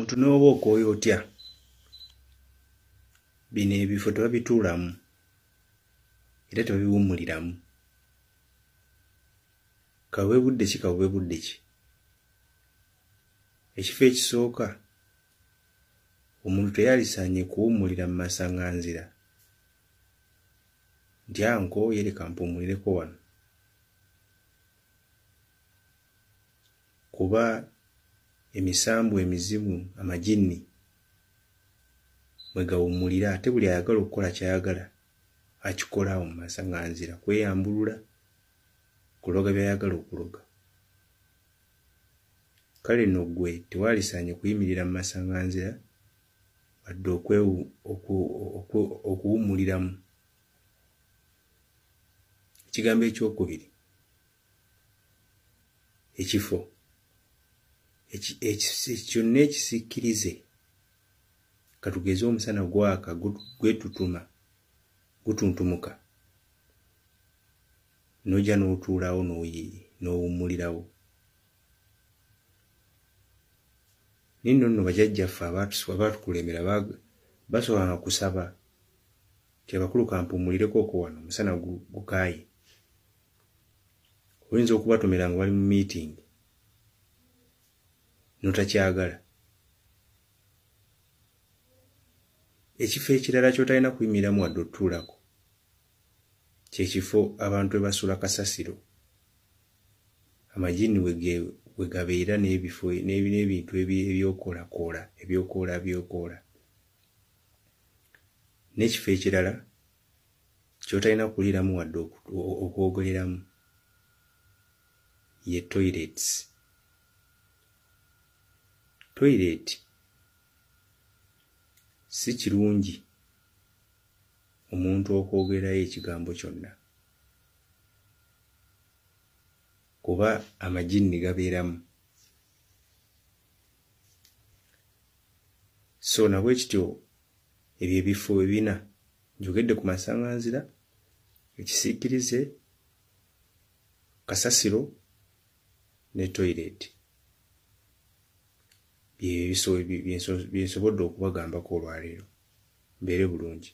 omuntu n'oba okooya otya? Bino ebifo tebabituulamu era tebabiwummuliramu. Kawube budde ki kawube budde ki? Ekifo ekisooka omuntu teyalisaanye kuwummulira mu masaŋŋanzira. Nti ankooye leka mpummulireko wano. Kuba emisambu emizimu amajinni mwe gawummulira ate buli ayagala okukola kyayagala akikola awo mu masaŋŋanzira kweyambulula kuloga byayagala okuloga. Kale nno ggwe tewaalisaanye kuyimirira mu masaŋŋanzira wadde okuwummuliramu. Ekigambo ekyokubiri ekifo kyonna ekisikkirize katugeze omusana gwaka gwetutuma gutuntumuka nojja n'otuulawo n'owummulirawo. Naye nno nno bajjajjaffe abaatukulembera basobanga kusaba ti abakulu kampummulireko wano omusana gukaaye. Oyinza okubatomera nga bali mu miitingi notakyagala. Ekifo ekirala ky'otalina kuyimiriramu wadde otutuulako kyekifo abantu we basula kasasiro. Amajini we gabeera n'ebifo n'ebintu ebyokoolakoola ebyokoola byokoola. N'ekifo ekirala ky'otalina kuliiramu wadde okwogoleramu ye toilets toilet. Si kirungi omuntu okwogerayo ekigambo kyonna. Kuba amajinni gabeeramu. So nabwe kityo ebyo ebifo ebina njogedde ku masaŋŋanzira ekisiikirize kasasiro ne toilet byensobodde okubagambako olwaleero mbeere bulungi